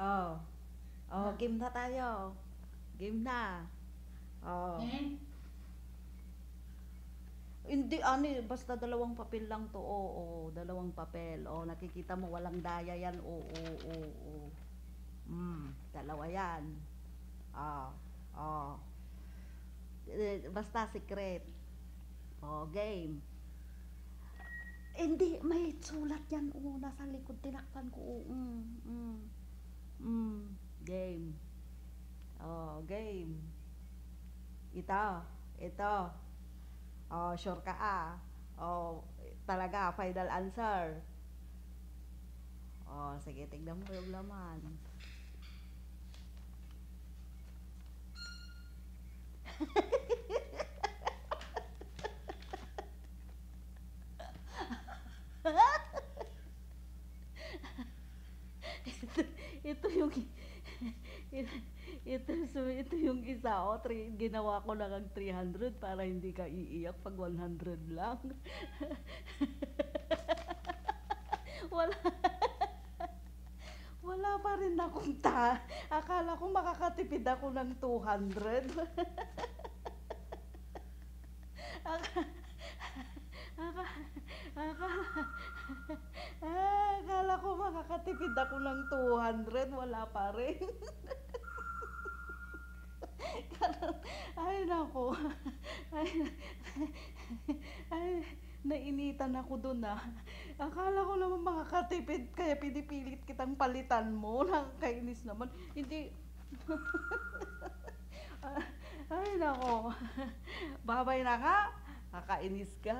Oh. Oh, game na tayo. Game na. Oh. Eh? Hindi, ano, basta dalawang papel lang to. Oo, oo, dalawang papel. Oh, nakikita mo walang daya yan. Oo, oo, oo, oo. Mm, dalawa yan. Oh. Eh, Basta secret. Oh, game. Hindi, may sulat yan. Oo, nasa likod. Tinakpan ko. Oo, mm, mm, mm. Game. Oh, game. Ito. Ito. Oh, sure ka ah. Oh, talaga, final answer. Oh, sige, tignan mo yung laman. ito, ito yung ito, so, ito yung isa oh, three, ginawa ko lang ang 300 para hindi ka iiyak pag 100 lang. Wala. Wala pa rin akong ta. Akala ko makakatipid ako ng 200. Aka, aka, aka, ah, akala ko makakatipid ako ng 200. Wala pa rin. ay, nako. Ay, ay, nainitan ako dun ah. Akala ko naman makakatipid, kaya pinipilit kitang palitan mo. Nakakainis naman. Hindi. ay, nako. Babay na nga. Kakainis ka.